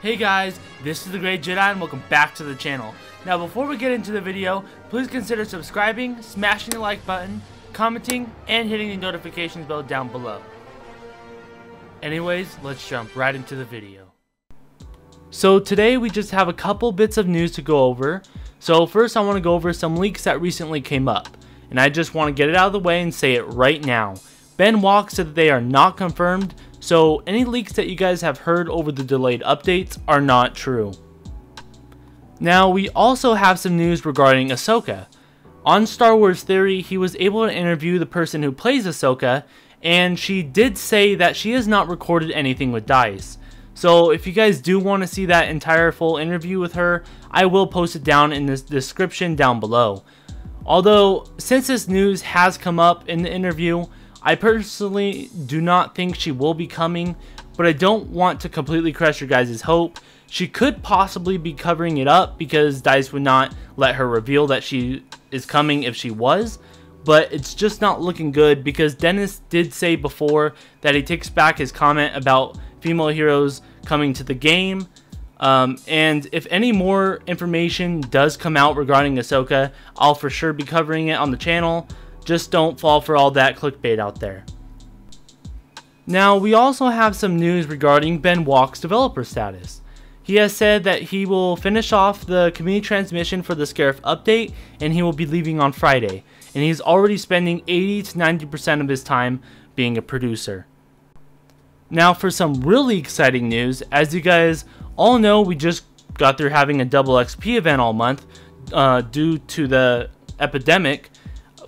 Hey guys, this is the Gray Jedi and welcome back to the channel. Now before we get into the video, please consider subscribing, smashing the like button, commenting, and hitting the notifications bell down below. Anyways, let's jump right into the video. So today we just have a couple bits of news to go over. So first I want to go over some leaks that recently came up. And I just want to get it out of the way and say it right now. Ben Walke said that they are not confirmed, so any leaks that you guys have heard over the delayed updates are not true. Now, we also have some news regarding Ahsoka. On Star Wars Theory, he was able to interview the person who plays Ahsoka, and she did say that she has not recorded anything with DICE. So if you guys do want to see that entire full interview with her, I will post it down in the description down below. Although, since this news has come up in the interview, I personally do not think she will be coming, but I don't want to completely crush your guys' hope. She could possibly be covering it up because DICE would not let her reveal that she is coming if she was, but it's just not looking good because Dennis did say before that he takes back his comment about female heroes coming to the game. Um, and if any more information does come out regarding Ahsoka, I'll for sure be covering it on the channel. Just don't fall for all that clickbait out there. Now, we also have some news regarding Ben Walke's developer status. He has said that he will finish off the community transmission for the Scarif update and he will be leaving on Friday. And he's already spending 80 to 90% of his time being a producer. Now for some really exciting news, as you guys all know, we just got through having a double XP event all month uh, due to the epidemic.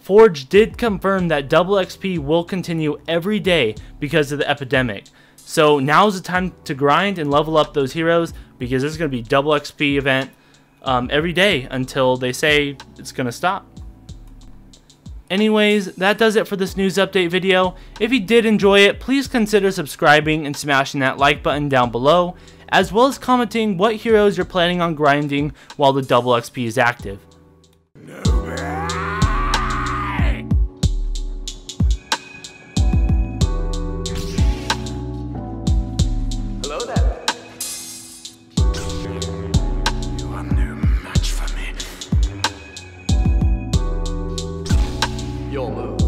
Forge did confirm that double XP will continue every day because of the epidemic. So now's the time to grind and level up those heroes because there's going to be double XP event um, every day until they say it's going to stop. Anyways, that does it for this news update video. If you did enjoy it, please consider subscribing and smashing that like button down below, as well as commenting what heroes you're planning on grinding while the double XP is active. Your move.